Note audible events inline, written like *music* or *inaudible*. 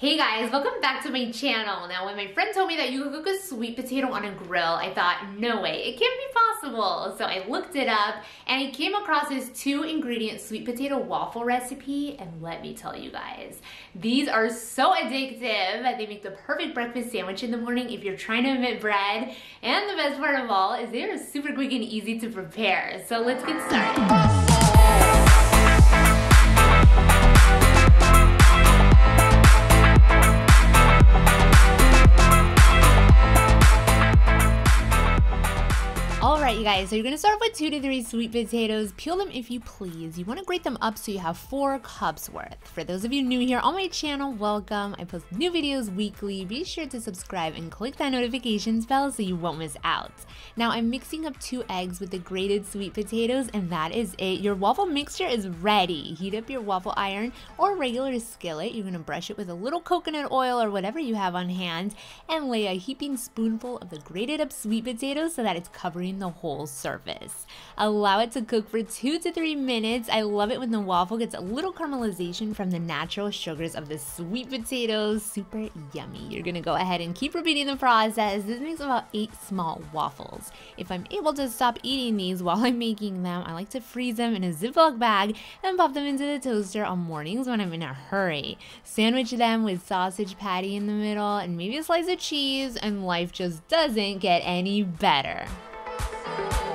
Hey guys, welcome back to my channel. Now when my friend told me that you could cook a sweet potato on a grill, I thought, no way, it can't be possible. So I looked it up and I came across this two ingredient sweet potato waffle recipe and let me tell you guys, these are so addictive. They make the perfect breakfast sandwich in the morning if you're trying to omit bread. And the best part of all is they are super quick and easy to prepare. So let's get started. Alright you guys, so you're to start with 2 to 3 sweet potatoes. Peel them if you please. You want to grate them up so you have 4 cups worth. For those of you new here on my channel, welcome. I post new videos weekly. Be sure to subscribe and click that notifications bell so you won't miss out. Now I'm mixing up 2 eggs with the grated sweet potatoes and that is it. Your waffle mixture is ready. Heat up your waffle iron or regular skillet. You're to brush it with a little coconut oil or whatever you have on hand and lay a heaping spoonful of the grated up sweet potatoes so that it's covering the whole surface. Allow it to cook for two to three minutes. I love it when the waffle gets a little caramelization from the natural sugars of the sweet potatoes. Super yummy. You're gonna go ahead and keep repeating the process. This makes about eight small waffles. If I'm able to stop eating these while *laughs* I'm making them, I like to freeze them in a Ziploc bag and pop them into the toaster on mornings when I'm in a hurry. Sandwich them with sausage patty in the middle and maybe a slice of cheese and life just doesn't get any better. Bye.